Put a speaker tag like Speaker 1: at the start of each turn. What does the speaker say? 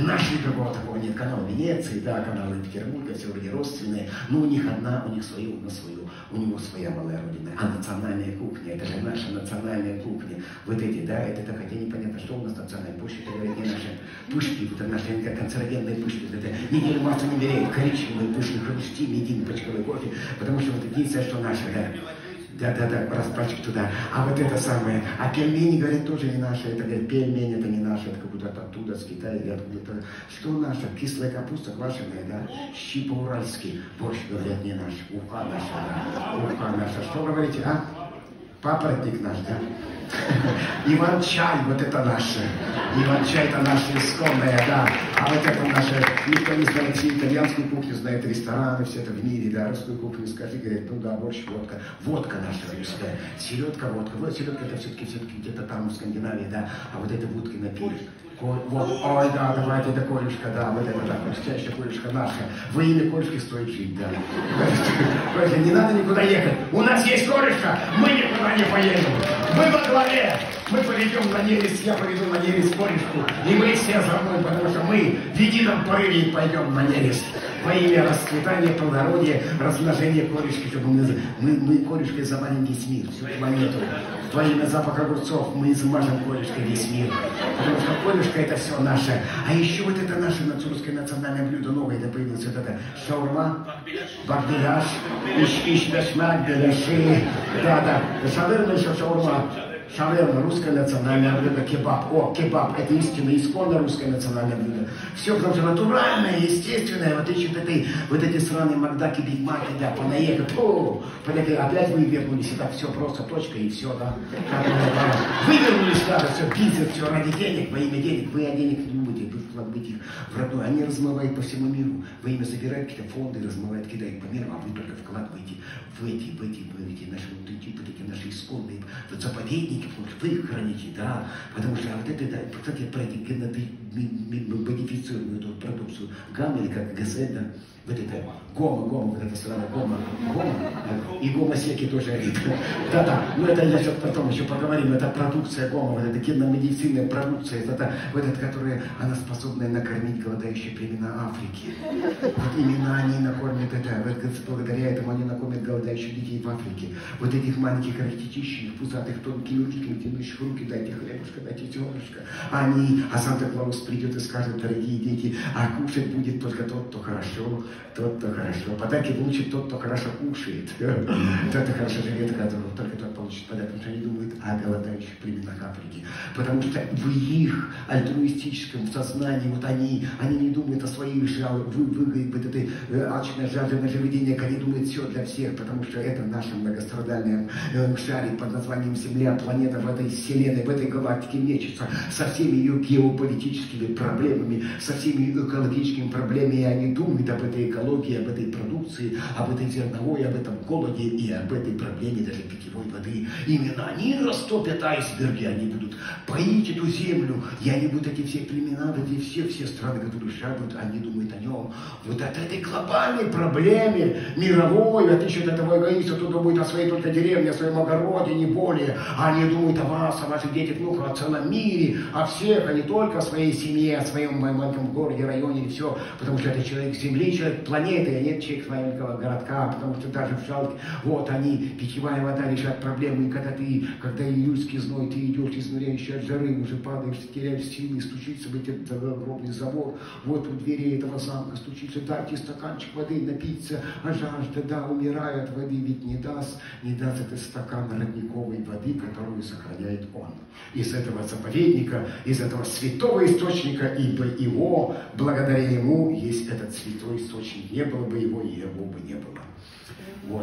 Speaker 1: Нашей другого такого нет. Канал Венеции, да, каналы Петербурга, все вроде родственные. Но у них одна, у них свою, на свою. У него своя малая родина. А национальная кухня, это же наша национальная кухня. Вот эти, да, это так, хотя непонятно, что у нас национальная пушки, это говорят, не наши пушки, это наши канцерогенные пушки, это неделю массу не берет, коричневые пушки, хрусти, медин, почковый кофе, потому что вот единственное, что наше, да, да-да-да, распачек туда. А вот это самое, а пельмени, говорят, тоже не наши. Это, говорят, пельмени, это не наши, это куда-то оттуда, с Китая или откуда-то. Что наше? Кислая капуста квашеная, да? Щи по-уральски. Борщ, говорят, не наш. Уха наша, да? Уха наша. Что говорите, а? Папоротник наш, да? Иван-чай, вот это наше. Иван-чай это наше исконное, да. А вот это наше, никто не знает все итальянскую кухню, знает рестораны, все это в мире, да, русскую кухню скажи, говорит, ну да, борщ, водка. Водка наша русская, селедка, водка. Вот селедка это все-таки все-таки где-то там в Скандинавии, да. А вот это водки напились. Вот, ой, да, давайте, это Колюшка, да, вот это, да, хрустящая Колюшка наша. Во имя Колюшки стоит жить, да. Колюшка, не надо никуда ехать. У нас есть Колюшка, мы никуда не поедем. Мы во главе. Мы поведем на нерез, я поведу на нерез Колюшку. И мы все за мной, потому что мы в едином порыве пойдем на нерез. Во имя расцветания, плодородия, размножения Колюшки, чтобы мы, мы, мы Колюшкой заманим весь мир, всю планету. Во имя запаха огурцов мы измажем Колюшкой весь мир. Потому что Колюшка это все наше. А еще вот это наше русское национальное блюдо новое, это появилось вот это шаурма, бакбеляш, иш-иш, бешмак, беляши. Да, да, шаверма еще шаурма. Шаверма, русское национальное блюдо, кебаб. О, кебаб, это истинно, исконно русское национальное блюдо. Все, потому что натуральное, естественное, вот эти, вот эти, вот эти сраные макдаки, бигмаки, да, понаехали, фу, понаехали, опять вывернулись, и так все просто, точка, и все, да. Вывернулись, да, все, бизнес, все ради денег, во имя денег, вы о денег не вы вкладываете их в родной, они размывают по всему миру, во имя собирают какие-то фонды, размывают, кидают по миру, а вы только вкладываете в эти, в эти, в эти наши, вот эти, вот эти наши исконные вот заповедники, потому вы их храните, да, потому что вот это, да, кстати, про эти модифицированную эту продукцию, гамма или как ГС, да, вот это гома, гома, вот это сразу гома, гома, и гомосеки тоже Да-да, ну это я сейчас потом еще поговорим, это продукция гома, вот это киномедицинная продукция, это вот эта, которая, она способна накормить голодающие племена Африки. Вот именно они накормят это, благодаря этому они накормят голодающих детей в Африке. Вот этих маленьких растительщиков, пузатых, тонкими ручками, тянущих руки, дайте хлебушка, дайте зернышко. Они, а Санта-Клаус придет и скажет, дорогие дети, а кушать будет только тот, кто хорошо, тот, кто хорошо. Подарки получит тот, кто хорошо кушает. Тот, кто хорошо живет, только тот получит подарок. Потому что они думают о голодающих племенах Африки. Потому что в их альтруистическом сознании, вот они, они не думают о своих жал, вы, вы, вот этой э, алчной жажде на живедение, они думают все для всех, потому что это наша многострадальная э, шарик под названием Земля, планета в этой вселенной, в этой галактике мечется со всеми ее геополитическими проблемами, со всеми экологическими проблемами, и они думают об этой экологии, об этой продукции, об этой зерновой, об этом голоде и об этой проблеме даже питьевой воды. Именно они растопят айсберги, они будут поить эту землю, и они будут эти все племена, эти все, все страны, которые шагают, они думают о нем. Вот от этой глобальной проблеме мировой, в отличие от этого эгоиста, кто думает о своей только деревне, о своем огороде, не более, а они думают о вас, о ваших детях, внуках, о целом мире, о всех, а не только о своей семье, о своем маленьком городе, районе и все, потому что это человек Земли, человек планеты, а нет человек маленького городка, потому что даже в Шалке, вот они, питьевая вода решат проблемы, и когда ты, когда июльский зной, ты идешь изнуряющий от жары, уже падаешь, теряешь силы, стучится в этот загробный забор, вот у двери этого замка стучится, дайте стаканчик воды напиться, а жажда, да, умирая от воды, ведь не даст, не даст этот стакан родниковой воды, которую сохраняет он. Из этого заповедника, из этого святого источника, ибо его, благодаря ему, есть этот святой источник. Не было бы его, и его бы не было. Вот.